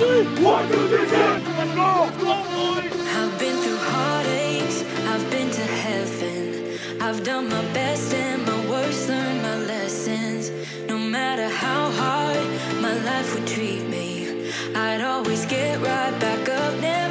three. One, two, three, ten. Let's go. Let's go, boys. I've been through heartaches. I've been to heaven. I've done my best and my worst. Learned my lessons. No matter how hard my life would treat me, I'd always get right back up. Never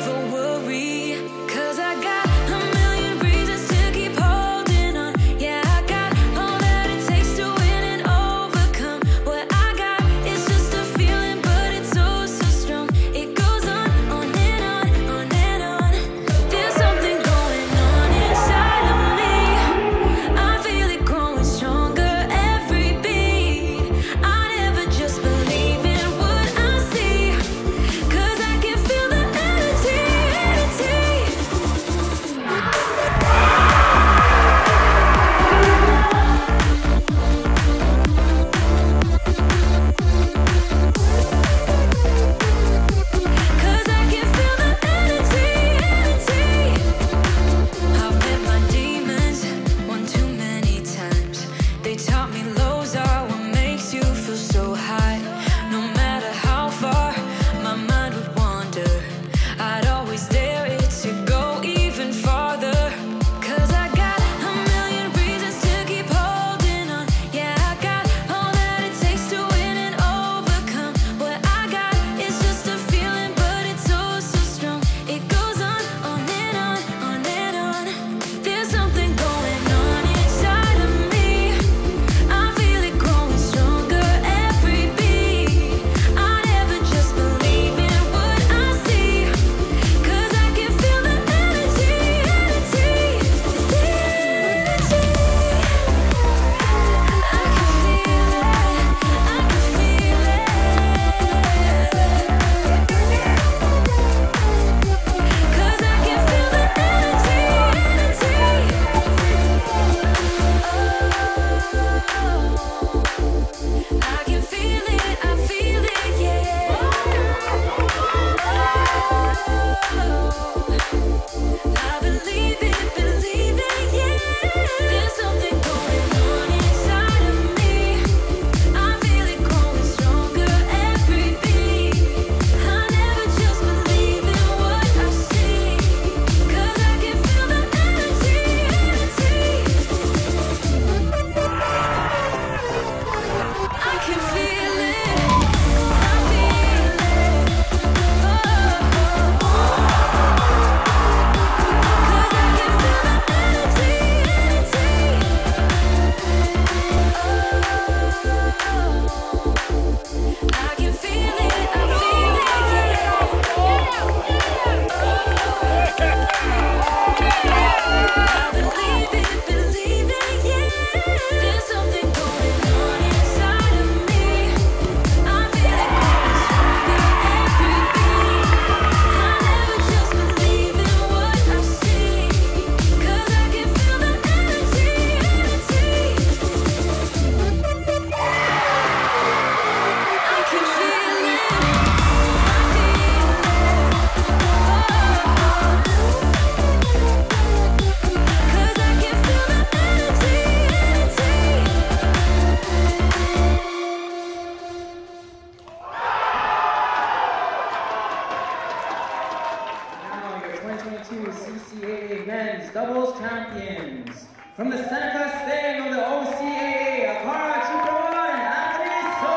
Doubles Champions. From the Seneca Sting of the OCAA, Akara Chukawa and Anthony So.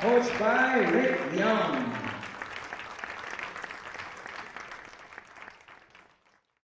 Coached by Rick Young.